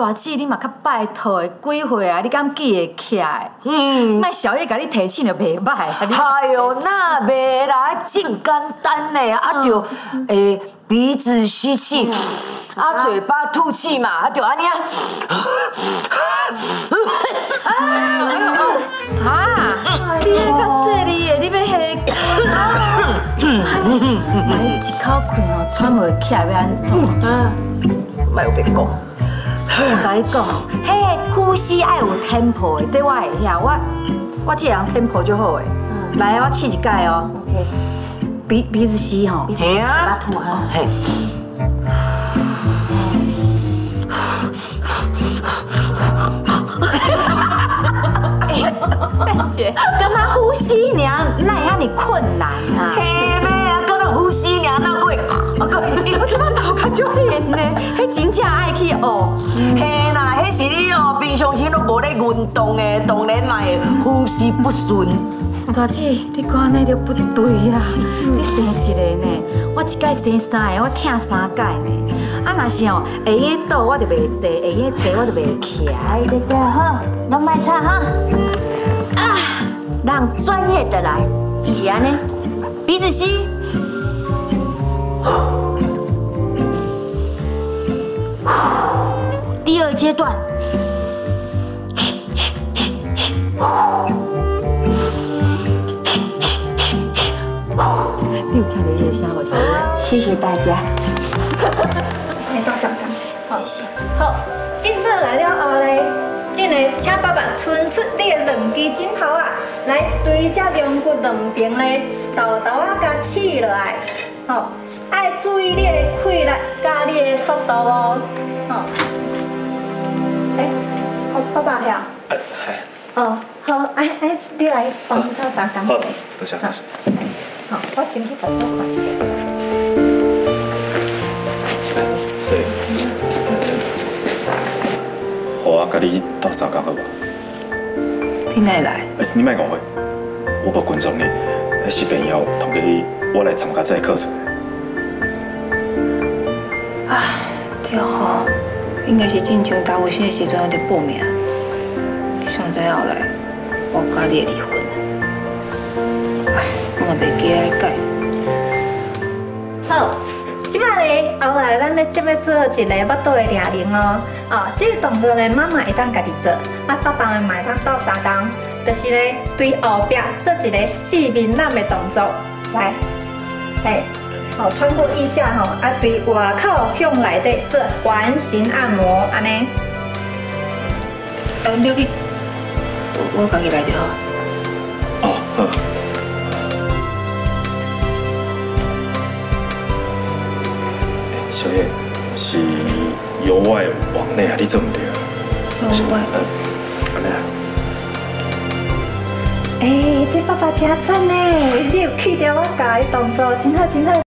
大姐，你嘛较拜托的，几岁啊？你敢记会起来？嗯，卖小叶甲你提醒就袂歹。哎呦，那袂啦，真简单嘞，啊就诶鼻子吸气，啊嘴巴吐气嘛，啊就安尼啊。啊，你较细腻的，你要下。哎，一口气哦，喘袂起来要安怎？啊，莫有别讲。我甲你讲，嘿，呼吸爱有 tempo 的，这我会晓。我我这人 tempo 就好诶。来，我试一盖哦。OK。鼻鼻子吸吼。嘿啊。拉吐哈。嘿。哎，姐，跟他呼吸，娘那也让你困难啊。嘿咩啊，跟他呼吸，你要那贵。我这摆头壳就晕呢，迄真正爱去学。嘿啦，迄是你哦，平常时都无咧运动的，当然嘛会呼吸不顺。大姐，你讲安尼就不对啊。你生一个呢，我一届生三个，我疼三届呢。啊，若是哦，会用倒我就袂坐，会用坐我就袂起来。对对好，拢卖吵哈。啊，让专业的来，伊是安尼，鼻子吸。阶段，你有听到叶声无？谢谢大家。你多少干？好，好，进课来了后嘞，进来请爸爸伸出你的两支指头啊，来对这两骨两边嘞，豆豆啊甲刺落来，好。爱注意你的气力加你的速度哦，哦。爸爸呀。哎嗨。哦，好，哎哎，你来帮我倒三缸。好，多谢多谢。好，我先去把桌换一下。对。好啊，甲你倒三缸好不？听哪来？哎，你莫误会，我无观众呢，是朋友同你我来参加这个课程。啊，对吼，应该是进前大卫生的时阵有伫报名，上知后来我甲你离婚哎，我嘛袂记爱改。好，即摆咧后来咱咧接要做一个腹肚的哑铃哦，哦，这个动作咧妈妈会当家己做，啊，爸爸会买当倒三工，就是咧对后壁做一个四面揽的动作，来，来。好，穿过腋下吼，啊，对外口向内底做环形按摩，安尼。呃，刘记，我我家己来就好。哦，好。小叶，是由外往内啊，你做唔对啊？由外，嗯，安尼啊。哎，这爸爸真赞呢，你有去掉我教的动作，真好真好。